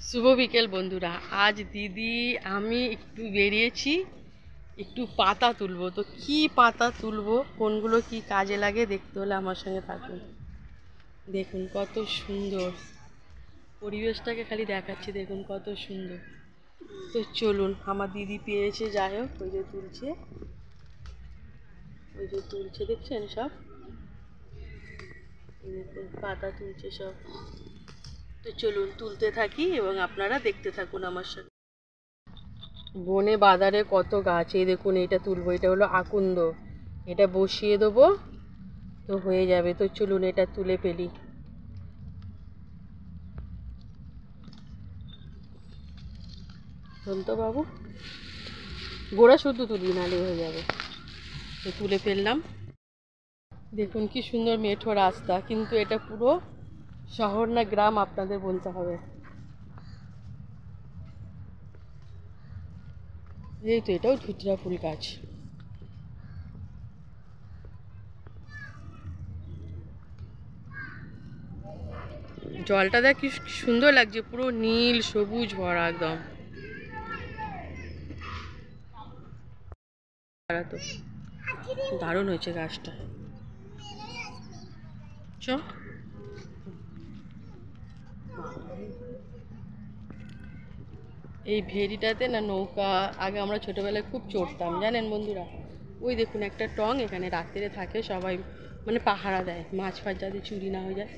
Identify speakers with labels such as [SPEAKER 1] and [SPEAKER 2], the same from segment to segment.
[SPEAKER 1] শুভ বিকেল বন্ধুরা। আজ দিদি, আমি একটু বেরিয়েছি, একটু পাতা তুলবো। তো কি পাতা তুলবো, কোনগুলো কি কাজে লাগে দেখতে হলে আমার সঙ্গে থাকুন। দেখুন কত সুন্দর। পরিবেশটাকে খালি দেখাচ্ছি, দেখুন কত সুন্দর। তো চলুন, আমার দিদি পেয়েছে, যাই হোক, ওই যে তুলছে। ওই যে তুলছে, দেখছেন সব? পাতা তুলছে সব। তো চলুন তুলতে থাকি এবং আপনারা দেখতে থাকুন আমার সাথে বনে বাজারে কত গাছ, এই দেখুন এটা তুলবো, এটা হলো আকুন্দ। এটা বসিয়ে দেবো, তো হয়ে যাবে। তো চলুন এটা তুলে ফেলি। তো বাবু? গোড়া শুদ্ধ তুলি, নালে হয়ে যাবে। তো তুলে ফেললাম। দেখুন কি সুন্দর মেঠো রাস্তা, কিন্তু এটা পুরো শহর না গ্রাম আপনাদের বলতে হবে? এই তো এটাও ধুতরা ফুল গাছ। জলটা দেখ কি সুন্দর লাগছে, পুরো নীল, সবুজ ভরা একদম। দারুণ হয়েছে গাছটা। চ। এই ভেরিটাতে না নৌকা, আগে আমরা ছোটোবেলায় খুব চড়তাম, জানেন বন্ধুরা? ওই দেখুন একটা টং, এখানে রাত্রে থাকে, সবাই মানে পাহারা দেয়, মাছ ফাছ যাতে চুরি না হয়ে যায়।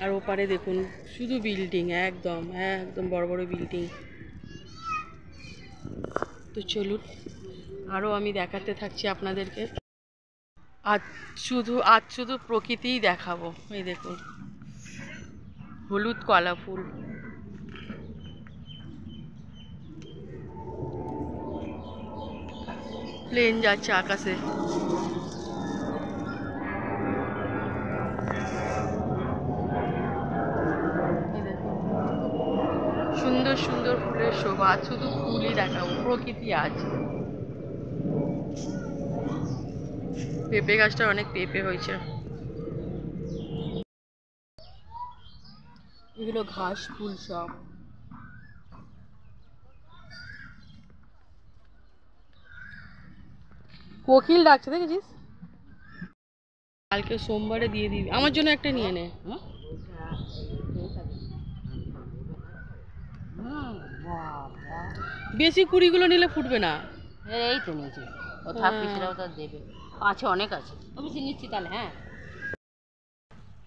[SPEAKER 1] আর ওপারে দেখুন, শুধু বিল্ডিং, একদম একদম বড় বড় বিল্ডিং। তো চলুন, আরও আমি দেখাতে থাকছি আপনাদেরকে। আজ শুধু আজ শুধু প্রকৃতিই দেখাবো, এই দেখুন। হলুদ কলা ফুল। প্লেন যাচ্ছে আকাশে। সুন্দর সুন্দর ফুলের শোভা শুধু ফুলই দেখাবো, প্রকৃতি আছে। পেঁপে গাছটা অনেক পেঁপে হয়েছে। এগুলো ঘাস ফুল সব। কোকিল ডাকছে দেখেছিস? কালকে সোমবারে দিয়ে দিবি। আমার জন্য একটা নিয়ে নে হুম? বেশি কুড়িগুলো নিলে ফুটবে না।
[SPEAKER 2] এই তো নিয়েছি। ও থাক
[SPEAKER 1] হ্যাঁ।
[SPEAKER 2] তো দেবে। আছে অনেক আছে। বেশি নিচ্ছি তাহলে হ্যাঁ।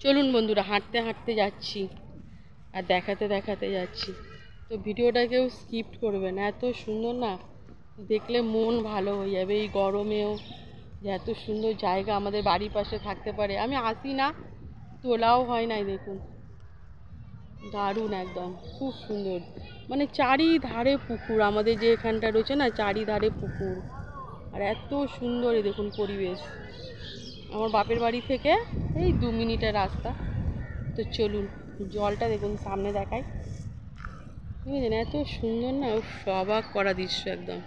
[SPEAKER 1] চলুন বন্ধুরা হাঁটতে হাঁটতে যাচ্ছি। আর দেখাতে দেখাতে যাচ্ছি। তো ভিডিওটা কেউ স্কিপ করবে না, এত সুন্দর না? দেখলে মন ভালো হয়ে যাবে এই গরমেও। যে এত সুন্দর জায়গা আমাদের বাড়ির পাশে থাকতে পারে। আমি আসি না, তোলাও হয় নাই দেখুন। দারুণ একদম, খুব সুন্দর। মানে চারিধারে পুকুর, আমাদের যে এখানটা রয়েছে না, চারিধারে পুকুর। আর এত সুন্দর দেখুন পরিবেশ। আমার বাপের বাড়ি থেকে এই দু মিনিটের রাস্তা। তো চলুন। জলটা দেখুন সামনে দেখায় বুঝলেন এত সুন্দর না অবাক করা দৃশ্য একদম।